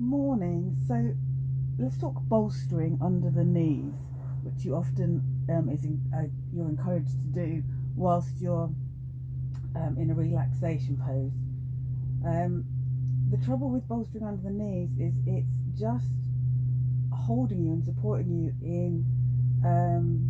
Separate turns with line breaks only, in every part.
Morning. So let's talk bolstering under the knees, which you often um, is in, uh, you're encouraged to do whilst you're um, in a relaxation pose. Um, the trouble with bolstering under the knees is it's just holding you and supporting you in um,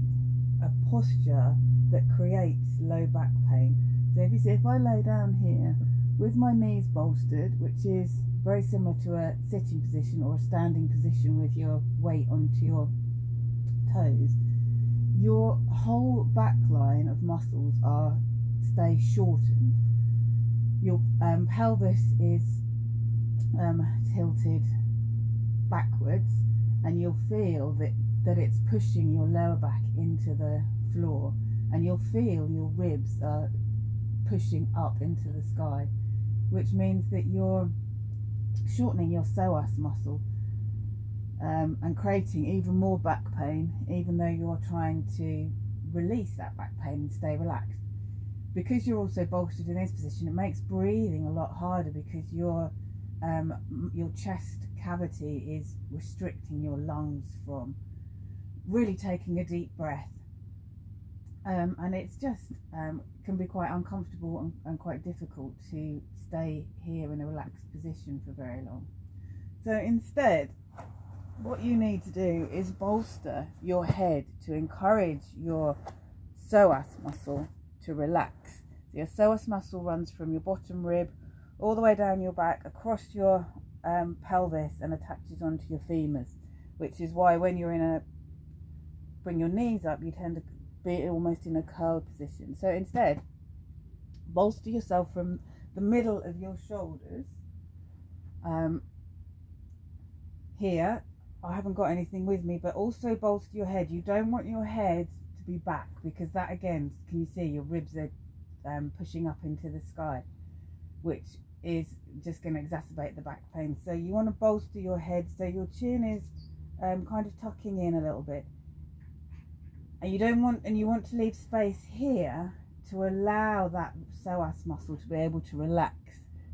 a posture that creates low back pain. So if you see, if I lay down here with my knees bolstered, which is very similar to a sitting position or a standing position with your weight onto your toes, your whole back line of muscles are stay shortened. Your um, pelvis is um, tilted backwards, and you'll feel that that it's pushing your lower back into the floor, and you'll feel your ribs are pushing up into the sky, which means that you're shortening your psoas muscle um, and creating even more back pain, even though you're trying to release that back pain and stay relaxed. Because you're also bolstered in this position, it makes breathing a lot harder because your um, your chest cavity is restricting your lungs from really taking a deep breath. Um, and it's just um, can be quite uncomfortable and, and quite difficult to stay here in a relaxed position for very long. So instead, what you need to do is bolster your head to encourage your psoas muscle to relax. Your psoas muscle runs from your bottom rib all the way down your back, across your um, pelvis and attaches onto your femurs, which is why when you're in a, bring your knees up, you tend to be almost in a curled position. So instead, bolster yourself from the middle of your shoulders. Um, here I haven't got anything with me but also bolster your head. You don't want your head to be back because that again can you see your ribs are um, pushing up into the sky which is just going to exacerbate the back pain. So you want to bolster your head. So your chin is um, kind of tucking in a little bit and you don't want and you want to leave space here to allow that psoas muscle to be able to relax.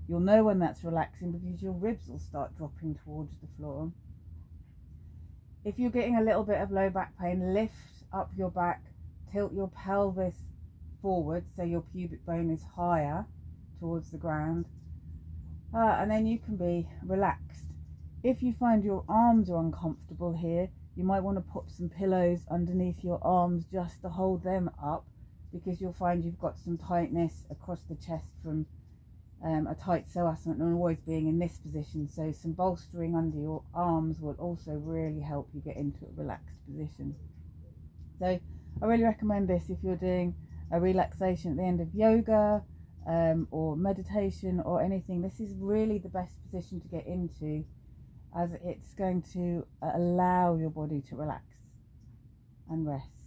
You'll know when that's relaxing because your ribs will start dropping towards the floor. If you're getting a little bit of low back pain, lift up your back, tilt your pelvis forward so your pubic bone is higher towards the ground, uh, and then you can be relaxed. If you find your arms are uncomfortable here, you might want to put some pillows underneath your arms just to hold them up because you'll find you've got some tightness across the chest from um, a tight psoas and always being in this position. So some bolstering under your arms will also really help you get into a relaxed position. So I really recommend this if you're doing a relaxation at the end of yoga um, or meditation or anything. This is really the best position to get into as it's going to allow your body to relax and rest.